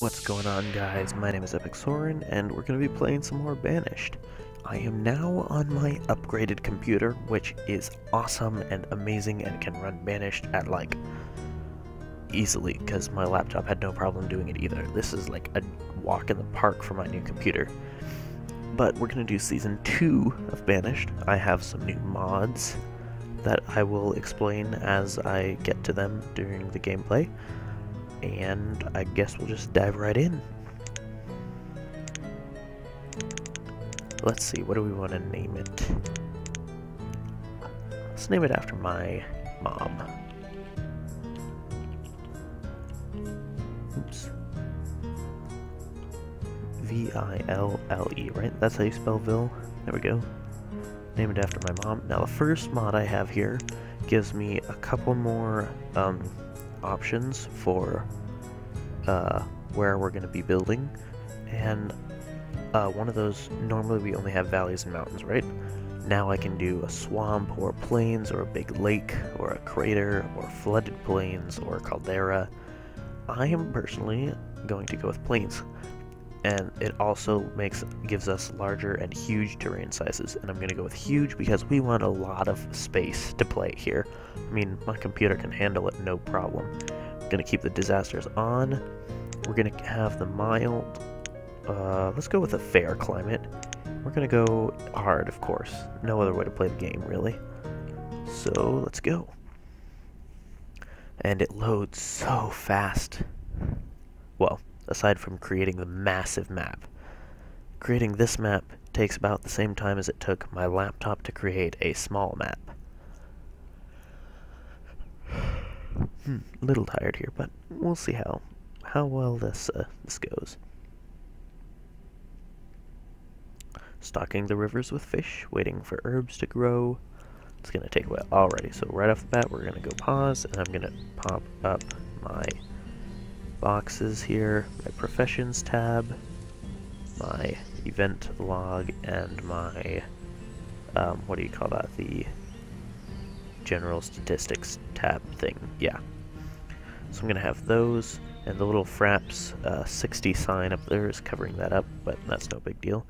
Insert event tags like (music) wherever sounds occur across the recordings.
What's going on guys, my name is Epic Soren, and we're going to be playing some more Banished. I am now on my upgraded computer, which is awesome and amazing and can run Banished at like, easily, because my laptop had no problem doing it either. This is like a walk in the park for my new computer. But we're going to do Season 2 of Banished. I have some new mods that I will explain as I get to them during the gameplay and I guess we'll just dive right in. Let's see, what do we want to name it? Let's name it after my mom. Oops. V-I-L-L-E, right? That's how you spell Vil? There we go. Name it after my mom. Now the first mod I have here gives me a couple more um, options for uh, where we're going to be building, and uh, one of those, normally we only have valleys and mountains, right? Now I can do a swamp, or plains, or a big lake, or a crater, or flooded plains, or caldera. I am personally going to go with plains, and it also makes gives us larger and huge terrain sizes, and I'm going to go with huge because we want a lot of space to play here. I mean, my computer can handle it no problem. I'm Gonna keep the disasters on. We're gonna have the mild. Uh, let's go with a fair climate. We're gonna go hard, of course. No other way to play the game, really. So, let's go. And it loads so fast. Well, aside from creating the massive map. Creating this map takes about the same time as it took my laptop to create a small map. (sighs) Hmm, a little tired here, but we'll see how how well this uh, this goes. Stocking the rivers with fish, waiting for herbs to grow. It's gonna take a while already, so right off the bat we're gonna go pause, and I'm gonna pop up my boxes here, my professions tab, my event log, and my um, what do you call that? The general statistics tab thing. Yeah. So I'm going to have those, and the little Fraps uh, 60 sign up there is covering that up, but that's no big deal.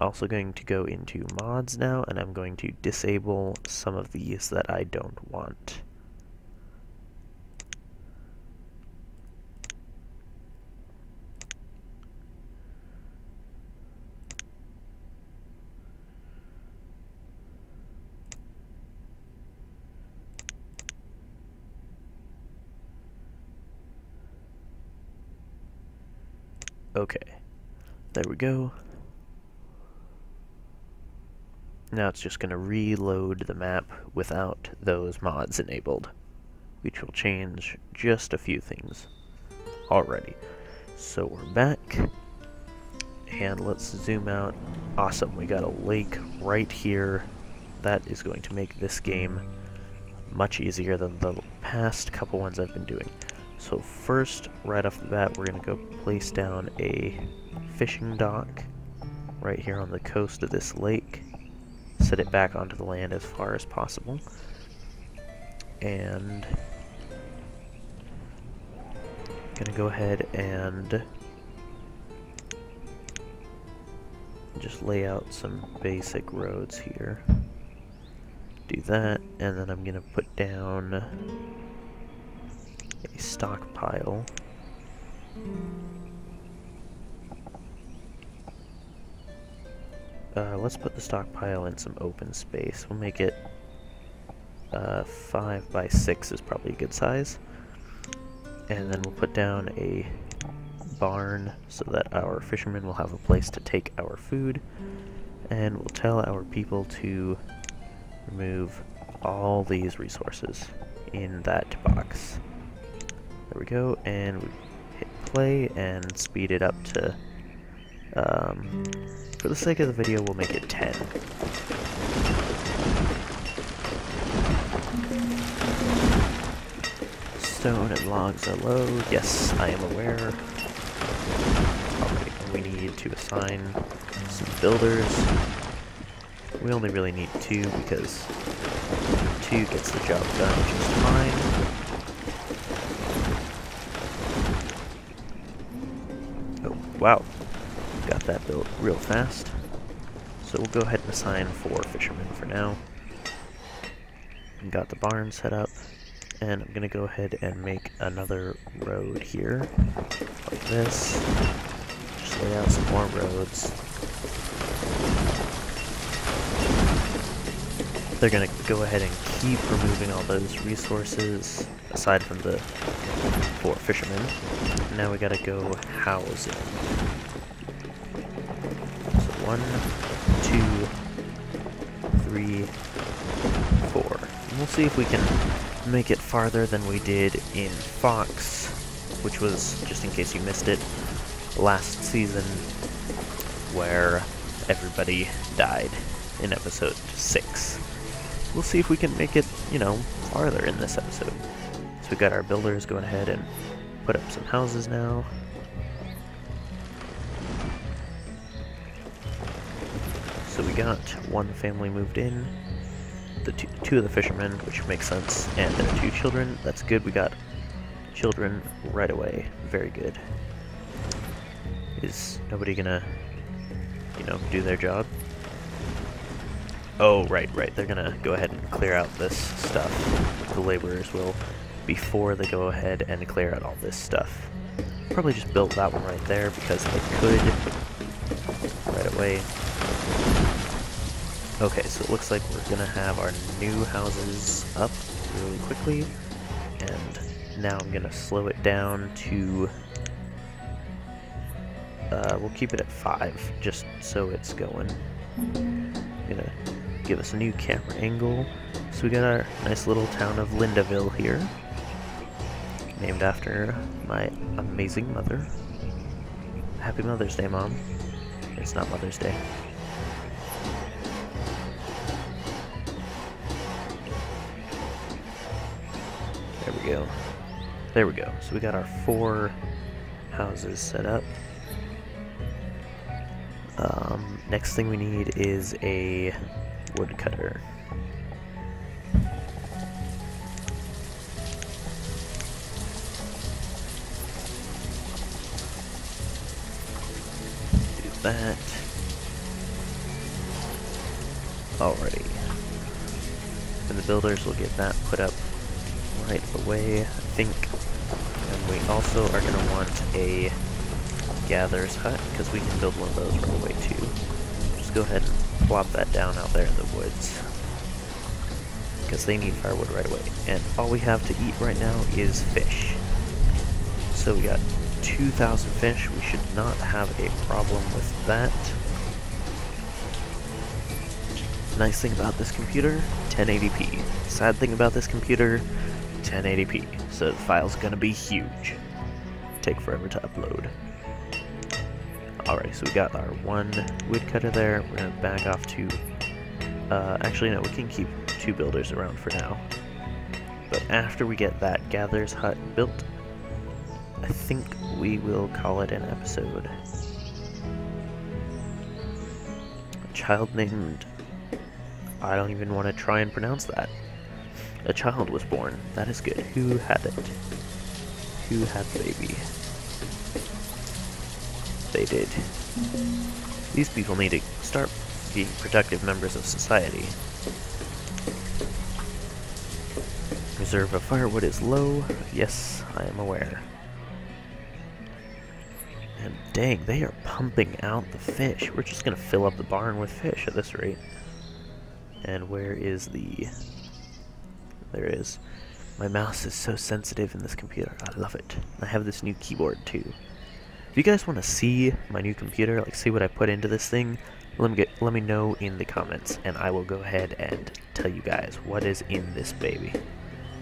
Also going to go into mods now, and I'm going to disable some of these that I don't want. Okay, there we go. Now it's just going to reload the map without those mods enabled, which will change just a few things already. So we're back, and let's zoom out. Awesome, we got a lake right here. That is going to make this game much easier than the past couple ones I've been doing. So first, right off the bat, we're going to go place down a fishing dock right here on the coast of this lake. Set it back onto the land as far as possible. And gonna go ahead and just lay out some basic roads here. Do that, and then I'm gonna put down a stockpile. Uh, let's put the stockpile in some open space. We'll make it uh, 5 by 6 is probably a good size. And then we'll put down a barn so that our fishermen will have a place to take our food. And we'll tell our people to remove all these resources in that box. There we go, and we hit play and speed it up to, um, for the sake of the video, we'll make it 10. Stone and logs are low. Yes, I am aware. Alright, we need to assign some builders. We only really need two because two gets the job done just fine. Wow, got that built real fast. So we'll go ahead and assign four fishermen for now. Got the barn set up, and I'm gonna go ahead and make another road here, like this. Just lay out some more roads. They're gonna go ahead and keep removing all those resources, aside from the four fishermen. Now we gotta go housing. So one, two, three, four. And we'll see if we can make it farther than we did in Fox, which was, just in case you missed it, last season, where everybody died in episode 6 we'll see if we can make it, you know, farther in this episode. So we got our builders going ahead and put up some houses now. So we got one family moved in, the two, two of the fishermen, which makes sense, and their two children. That's good. We got children right away. Very good. Is nobody gonna, you know, do their job? Oh, right, right. They're gonna go ahead and clear out this stuff. The laborers will, before they go ahead and clear out all this stuff. Probably just build that one right there because they could right away. Okay, so it looks like we're gonna have our new houses up really quickly. And now I'm gonna slow it down to uh, we'll keep it at 5, just so it's going. Gonna give us a new camera angle. So we got our nice little town of Lyndaville here, named after my amazing mother. Happy Mother's Day, Mom. It's not Mother's Day. There we go. There we go. So we got our four houses set up. Um, next thing we need is a woodcutter. Do that. Alrighty. And the builders will get that put up right away, I think. And we also are going to want a gatherer's hut, because we can build one of those right away too. Just go ahead and plop that down out there in the woods. Because they need firewood right away. And all we have to eat right now is fish. So we got 2,000 fish. We should not have a problem with that. Nice thing about this computer, 1080p. Sad thing about this computer, 1080p. So the file's gonna be huge. Take forever to upload. Alright, so we got our one woodcutter there. We're going to back off to... Uh, actually, no, we can keep two builders around for now. But after we get that gatherer's hut built, I think we will call it an episode. A child named... I don't even want to try and pronounce that. A child was born. That is good. Who had it? Who had the baby? They did. These people need to start being productive members of society. Reserve of firewood is low. Yes, I am aware. And dang, they are pumping out the fish. We're just gonna fill up the barn with fish at this rate. And where is the... There is. My mouse is so sensitive in this computer. I love it. I have this new keyboard too. You guys want to see my new computer, like see what I put into this thing, let me get let me know in the comments, and I will go ahead and tell you guys what is in this baby,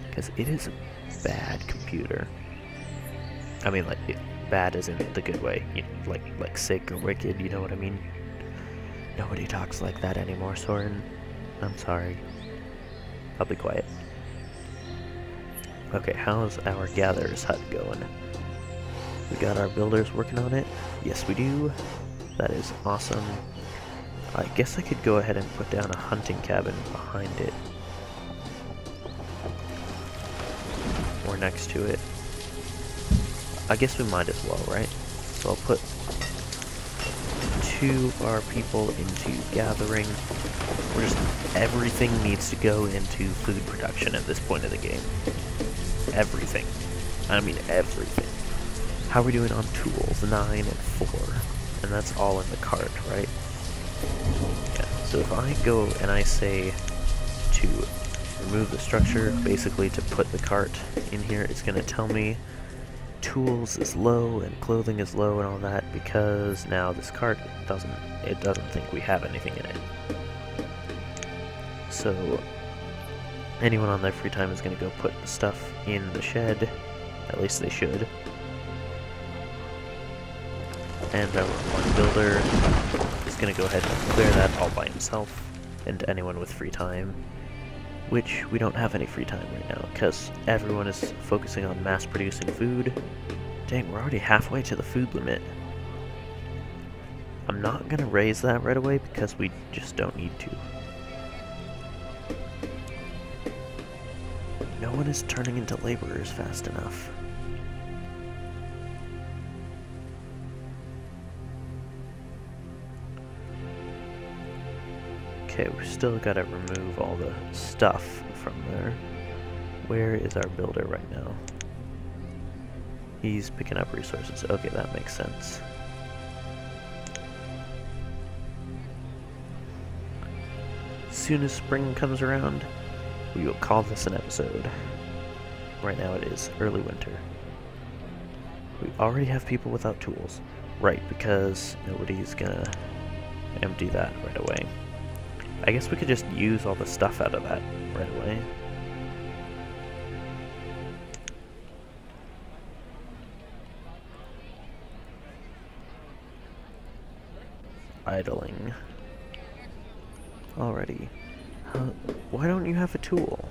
because it is a bad computer. I mean, like it, bad isn't the good way, you know, like like sick or wicked. You know what I mean? Nobody talks like that anymore, Soren. I'm sorry. I'll be quiet. Okay, how's our gatherer's hut going? We got our builders working on it. Yes, we do. That is awesome. I guess I could go ahead and put down a hunting cabin behind it. Or next to it. I guess we might as well, right? So I'll put two of our people into gathering. We're just, everything needs to go into food production at this point of the game. Everything. I mean everything. How are we doing on tools? 9 and 4. And that's all in the cart, right? Yeah, so if I go and I say to remove the structure, basically to put the cart in here, it's going to tell me tools is low and clothing is low and all that because now this cart doesn't it doesn't think we have anything in it. So anyone on their free time is going to go put stuff in the shed, at least they should. And our one builder is going to go ahead and clear that all by himself, and anyone with free time which we don't have any free time right now because everyone is focusing on mass producing food. Dang, we're already halfway to the food limit. I'm not going to raise that right away because we just don't need to. No one is turning into laborers fast enough. Okay, we still gotta remove all the stuff from there. Where is our builder right now? He's picking up resources. Okay, that makes sense. As soon as spring comes around, we will call this an episode. Right now it is early winter. We already have people without tools. Right, because nobody's gonna empty that right away. I guess we could just use all the stuff out of that right away. Idling. Already. why don't you have a tool?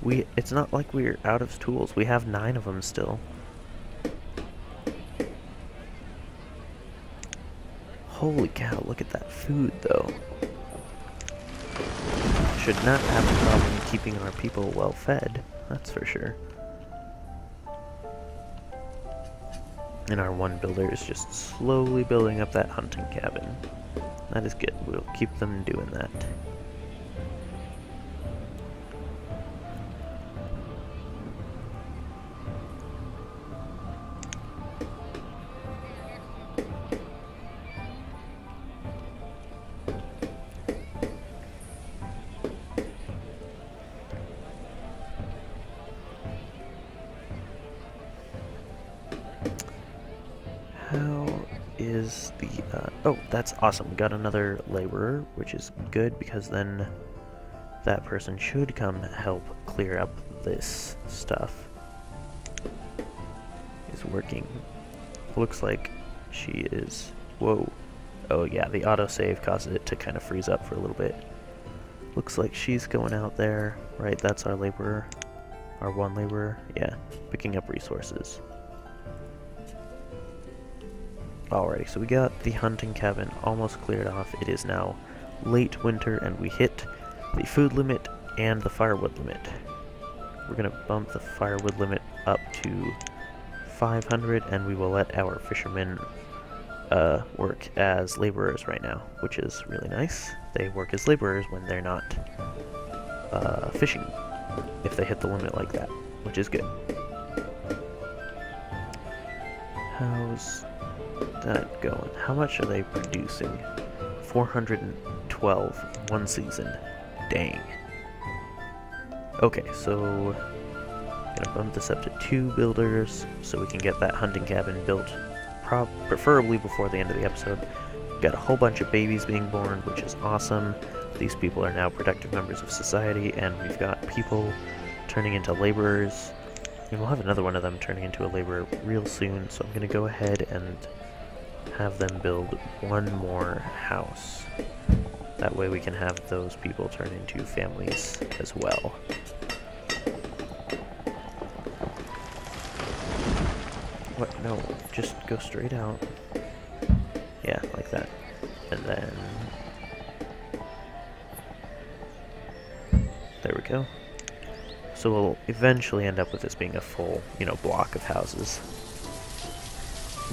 We, it's not like we're out of tools. We have nine of them still. Holy cow, look at that food though should not have a problem keeping our people well fed, that's for sure. And our one builder is just slowly building up that hunting cabin. That is good, we'll keep them doing that. Oh, that's awesome. We got another laborer, which is good because then that person should come help clear up this stuff. Is working. Looks like she is, whoa. Oh yeah, the autosave causes it to kind of freeze up for a little bit. Looks like she's going out there, right? That's our laborer. Our one laborer, yeah, picking up resources. Alrighty, so we got the hunting cabin almost cleared off. It is now late winter and we hit the food limit and the firewood limit. We're going to bump the firewood limit up to 500 and we will let our fishermen uh, work as laborers right now, which is really nice. They work as laborers when they're not uh, fishing, if they hit the limit like that, which is good. How's that going? How much are they producing? 412 one season. Dang. Okay, so gonna bump this up to two builders so we can get that hunting cabin built preferably before the end of the episode. got a whole bunch of babies being born, which is awesome. These people are now productive members of society, and we've got people turning into laborers. And we'll have another one of them turning into a laborer real soon, so I'm going to go ahead and have them build one more house. That way we can have those people turn into families as well. What? No, just go straight out. Yeah, like that. And then... There we go. So we'll eventually end up with this being a full, you know, block of houses.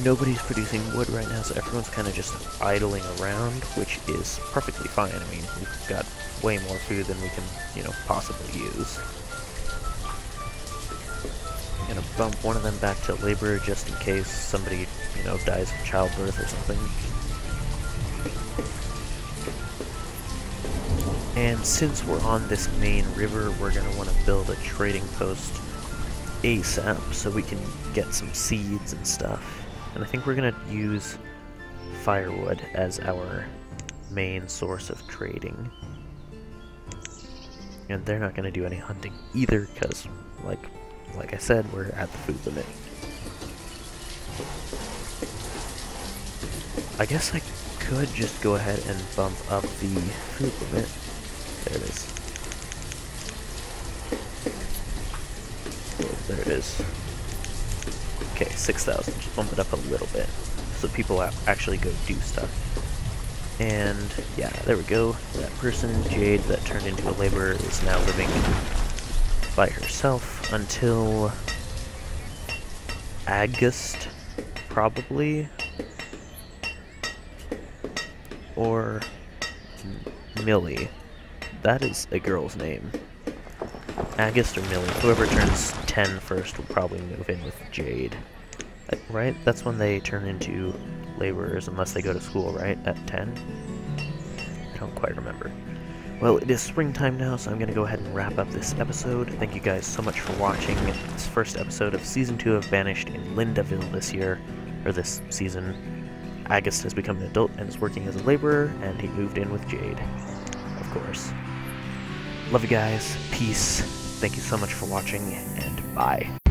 Nobody's producing wood right now, so everyone's kind of just idling around, which is perfectly fine. I mean, we've got way more food than we can, you know, possibly use. I'm gonna bump one of them back to labor just in case somebody, you know, dies of childbirth or something. And since we're on this main river, we're going to want to build a trading post ASAP so we can get some seeds and stuff. And I think we're going to use firewood as our main source of trading. And they're not going to do any hunting either because, like, like I said, we're at the food limit. I guess I could just go ahead and bump up the food limit. There it is. Oh, there it is. Okay, 6,000. Just bump it up a little bit so people actually go do stuff. And yeah, there we go. That person, Jade, that turned into a laborer is now living by herself until August, probably. Or Millie. That is a girl's name. August or Millie. Whoever turns 10 first will probably move in with Jade. Uh, right? That's when they turn into laborers unless they go to school, right? At 10? I don't quite remember. Well, it is springtime now, so I'm going to go ahead and wrap up this episode. Thank you guys so much for watching this first episode of Season 2 of Banished in Lyndaville this year, or this season. August has become an adult and is working as a laborer, and he moved in with Jade, of course. Love you guys, peace, thank you so much for watching, and bye.